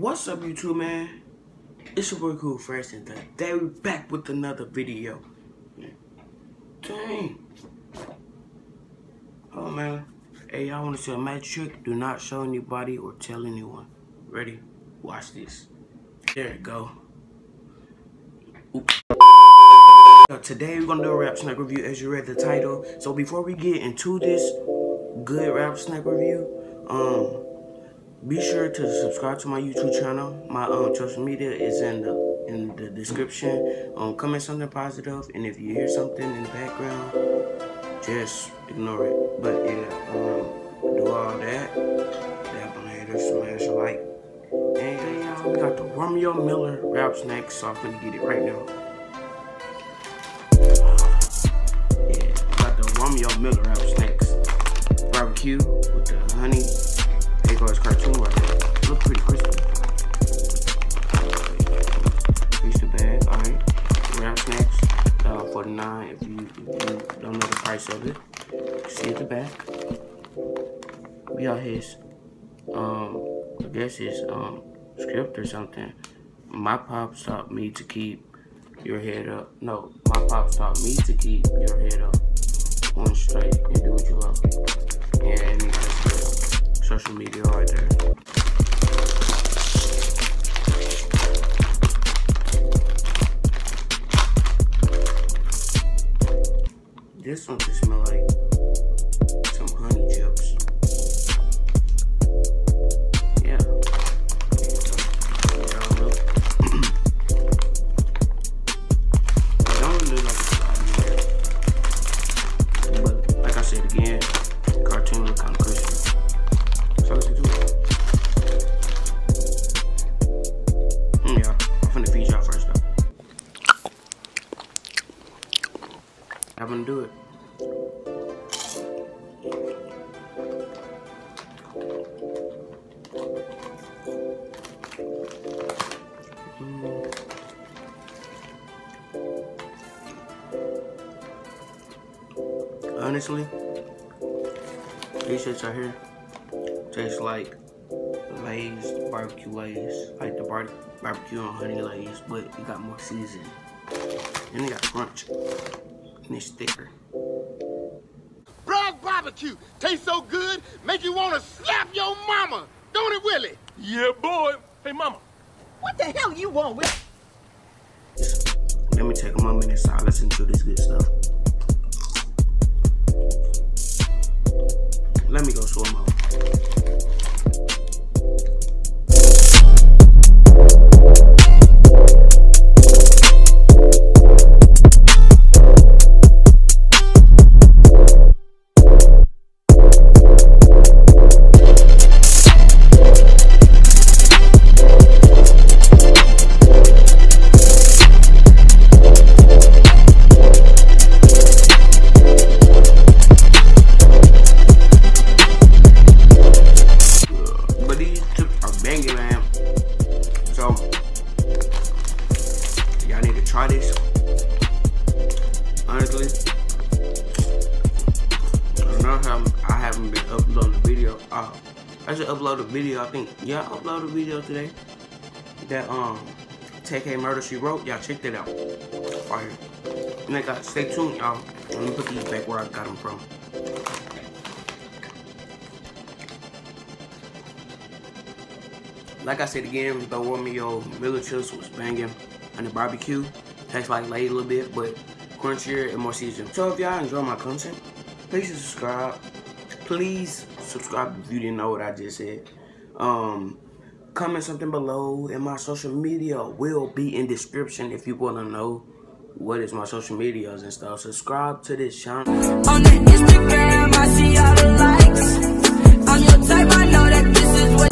What's up, YouTube, man? It's your boy Cool Fresh, and today we back with another video. Dang. Oh, man. Hey, y'all want to see a magic trick? Do not show anybody or tell anyone. Ready? Watch this. There it go. Oops. Today we're gonna do a rap snack review as you read the title. So before we get into this good rap snack review, um, be sure to subscribe to my YouTube channel. My um social media is in the in the description. Um, comment something positive, and if you hear something in the background, just ignore it. But yeah, um, do all that. Dab on haters, smash a like. And we got the Romeo Miller rap snack, so I'm gonna get it right now. Miller rap snacks. Barbecue with the honey. There goes cartoon right there. Look pretty crispy. Piece the bag, alright. Rap snacks, uh, 49 if you, if you don't know the price of it. See at the back. We got his, um, I guess his, um, script or something. My pops taught me to keep your head up. No, my pops taught me to keep your head up on straight and do what you love. Yeah, and you got social media right there. This one just I'm gonna do it. Mm. Honestly, these shits out here taste like Lay's barbecue Lay's, like the bar barbecue and honey Lay's, but it got more seasoning And it got crunch. And it's thicker. Bragg barbecue tastes so good, make you want to slap your mama, don't it, Willie? Yeah, boy. Hey, mama. What the hell you want with? Let me take a moment and silence into this good stuff. Let me go slow mo. Honestly, I know how I haven't been uploading the video. Uh, I should upload a video. I think yeah, I uploaded a video today. That um, TK Murder She Wrote. Y'all check that out. Right. And I stay tuned, y'all. Let me put these back where I got them from. Like I said again, the Romeo Miller chips was banging. on the barbecue tastes like lay a little bit, but crunchier, and more seasoned. So if y'all enjoy my content, please subscribe. Please subscribe if you didn't know what I just said. Um, comment something below, and my social media will be in description if you want to know what is my social medias and stuff. Subscribe to this channel. On the Instagram, I see all the likes. Your type, I know that this is what